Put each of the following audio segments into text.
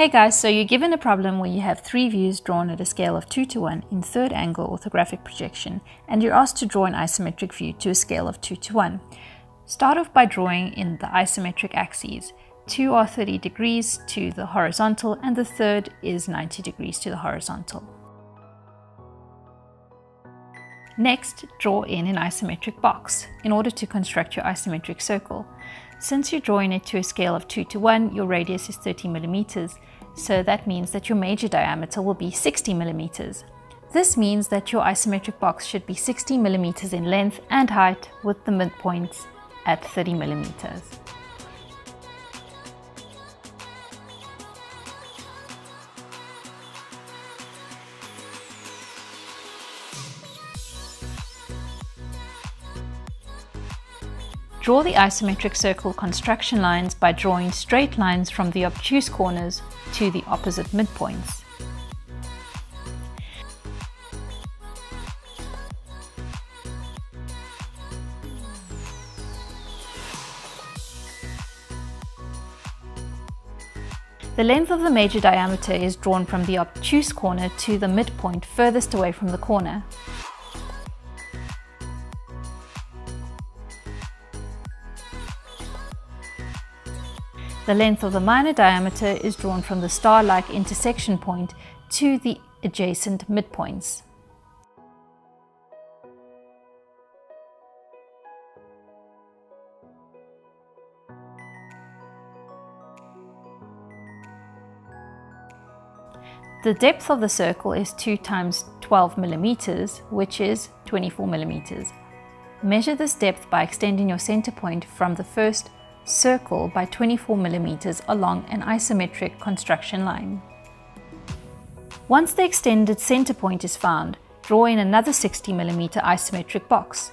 Hey guys, so you're given a problem where you have three views drawn at a scale of 2 to 1 in third angle orthographic projection, and you're asked to draw an isometric view to a scale of 2 to 1. Start off by drawing in the isometric axes. Two are 30 degrees to the horizontal, and the third is 90 degrees to the horizontal. Next, draw in an isometric box in order to construct your isometric circle. Since you're drawing it to a scale of 2 to 1, your radius is 30 millimeters, so that means that your major diameter will be 60 millimeters. This means that your isometric box should be 60 millimeters in length and height with the midpoints at 30 millimeters. Draw the isometric circle construction lines by drawing straight lines from the obtuse corners to the opposite midpoints. The length of the major diameter is drawn from the obtuse corner to the midpoint furthest away from the corner. The length of the minor diameter is drawn from the star-like intersection point to the adjacent midpoints. The depth of the circle is 2 times 12 millimeters, which is 24 millimeters. Measure this depth by extending your center point from the first circle by 24 millimeters along an isometric construction line. Once the extended center point is found, draw in another 60 millimeter isometric box.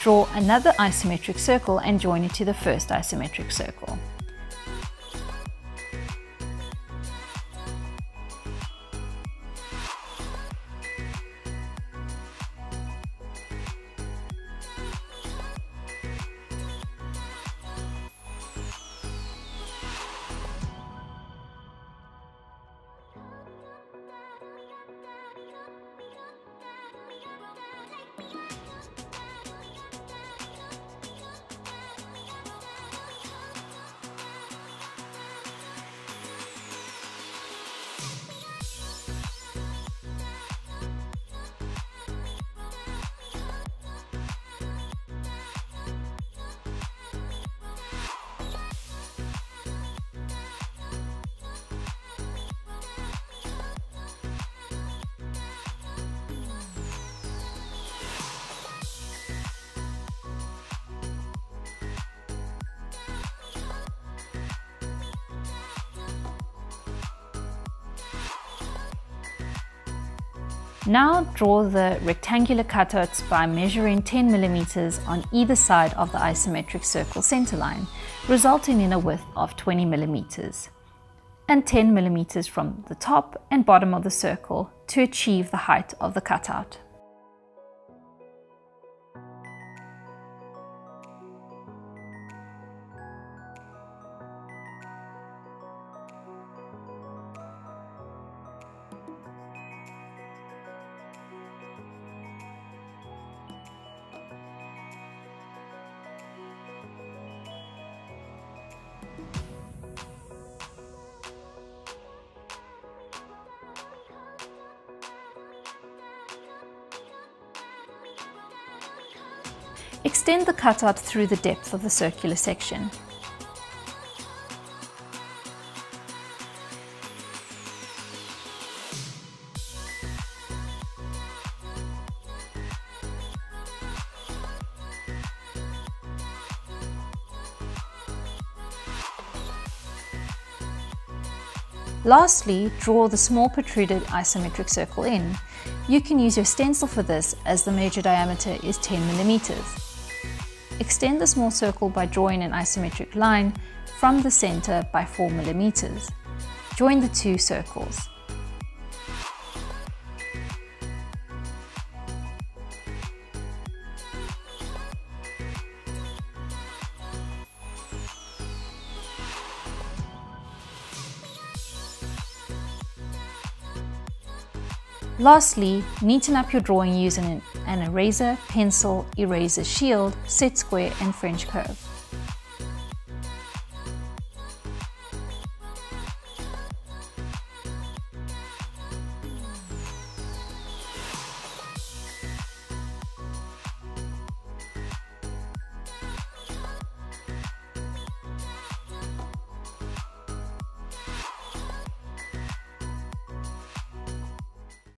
Draw another isometric circle and join it to the first isometric circle. Now draw the rectangular cutouts by measuring 10 millimeters on either side of the isometric circle center line, resulting in a width of 20 millimeters, and 10 millimeters from the top and bottom of the circle to achieve the height of the cutout. Extend the cutout through the depth of the circular section. Lastly, draw the small protruded isometric circle in. You can use your stencil for this as the major diameter is 10 millimeters. Extend the small circle by drawing an isometric line from the center by 4 millimeters. Join the two circles. Lastly, neaten up your drawing using an eraser, pencil, eraser shield, set square and French curve.